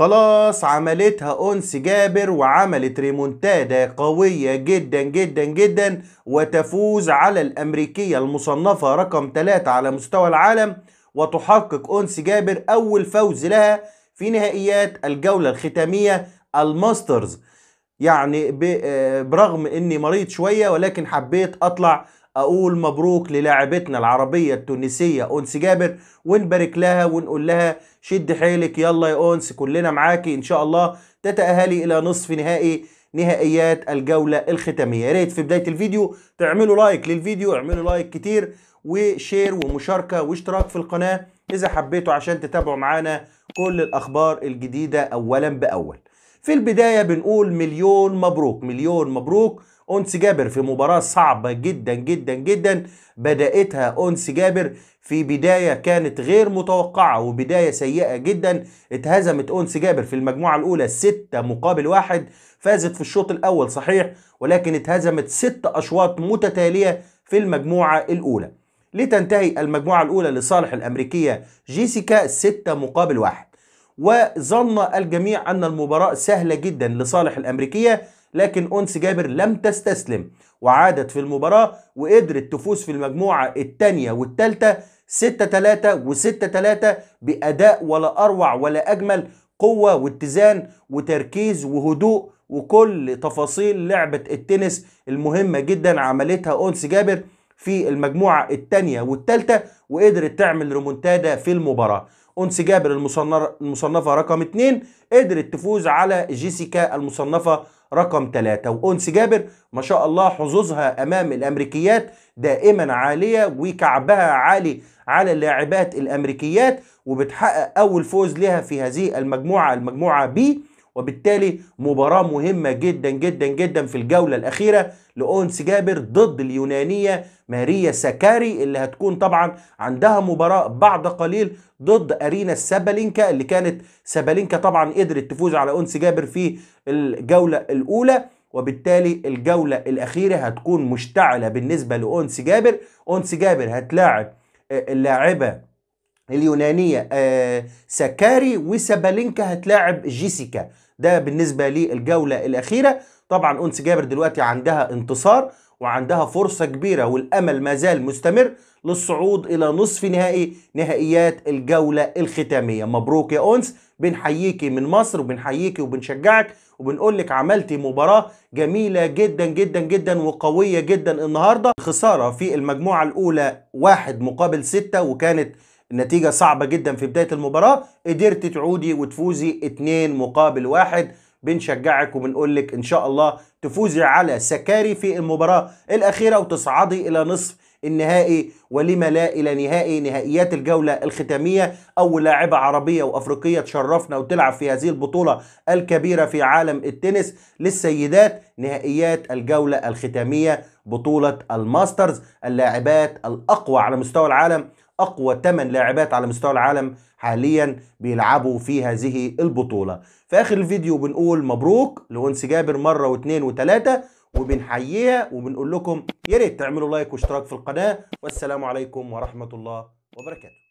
خلاص عملتها أنس جابر وعملت ريمونتادا قوية جدا جدا جدا وتفوز على الأمريكية المصنفة رقم 3 على مستوى العالم وتحقق أنس جابر أول فوز لها في نهائيات الجولة الختامية الماسترز. يعني برغم إني مريض شوية ولكن حبيت أطلع أقول مبروك للاعبتنا العربية التونسية انس جابر. ونبارك لها ونقول لها شد حيلك يلا يا انس كلنا معاكي إن شاء الله تتأهلي إلى نصف نهائي نهائيات الجولة الختامية. يا ريت في بداية الفيديو تعملوا like للفيديو اعملوا like كتير و share ومشاركة واشتراك في القناة إذا حبيتوا عشان تتابعوا معانا كل الأخبار الجديدة اولا بأول. في البداية بنقول مليون مبروك مليون مبروك أنس جابر في مباراة صعبة جدا جدا جدا. بدأتها أنس جابر في بداية كانت غير متوقعة وبداية سيئة جدا. اتهزمت أنس جابر في المجموعة الأولى ستة مقابل واحد. فازت في الشوط الأول صحيح ولكن اتهزمت ست أشواط متتالية في المجموعة الأولى. لتنتهي المجموعة الأولى لصالح الأمريكية جيسيكا ستة مقابل واحد. وظن الجميع أن المباراة سهلة جدا لصالح الأمريكية لكن أنس جابر لم تستسلم وعادت في المباراة وقدرت تفوز في المجموعة الثانية والثالثة 6 3 و 6 3 بأداء ولا أروع ولا أجمل قوة واتزان وتركيز وهدوء وكل تفاصيل لعبة التنس المهمة جدا عملتها أنس جابر في المجموعة الثانية والثالثة وقدرت تعمل ريمونتادا في المباراة. أنس جابر المصنفة رقم 2 قدرت تفوز على جيسيكا المصنفة رقم 3 وأنس جابر ما شاء الله حظوظها أمام الأمريكيات دائما عالية وكعبها عالي على اللاعبات الأمريكيات وبتحقق أول فوز لها في هذه المجموعة المجموعة بي. وبالتالي مباراة مهمة جدا جدا جدا في الجولة الأخيرة لأونس جابر ضد اليونانية ماريا ساكاري اللي هتكون طبعا عندها مباراة بعد قليل ضد أرينا سابالينكا اللي كانت سابالينكا طبعا قدرت تفوز على أونس جابر في الجولة الأولى. وبالتالي الجولة الأخيرة هتكون مشتعلة بالنسبة لأونس جابر. أونس جابر هتلاعب اللاعبة اليونانية آه ساكاري وسابالينكا هتلاعب جيسيكا. ده بالنسبة للجولة الأخيرة. طبعا أنس جابر دلوقتي عندها انتصار وعندها فرصة كبيرة والأمل ما زال مستمر للصعود إلى نصف نهائي نهائيات الجولة الختامية. مبروك يا أنس. بنحييكي من مصر وبنحييكي وبنشجعك وبنقول لك عملتي مباراة جميلة جدا جدا جدا وقوية جدا النهاردة. خسارة في المجموعة الأولى واحد مقابل ستة وكانت النتيجة صعبة جدا في بداية المباراة. قدرت تعودي وتفوزي اتنين مقابل واحد. بنشجعك وبنقول لك إن شاء الله تفوزي على سكاري في المباراة الأخيرة وتصعدي إلى نصف النهائي ولما لا إلى نهائي نهائيات الجولة الختامية. أول لاعبة عربية وأفريقية تشرفنا وتلعب في هذه البطولة الكبيرة في عالم التنس للسيدات. نهائيات الجولة الختامية بطولة الماسترز اللاعبات الأقوى على مستوى العالم. أقوى 8 لاعبات على مستوى العالم حاليا بيلعبوا في هذه البطولة. في آخر الفيديو بنقول مبروك لأنس جابر مرة واثنين وثلاثة وبنحييها وبنقول لكم يا ريت تعملوا لايك واشتراك في القناة والسلام عليكم ورحمة الله وبركاته.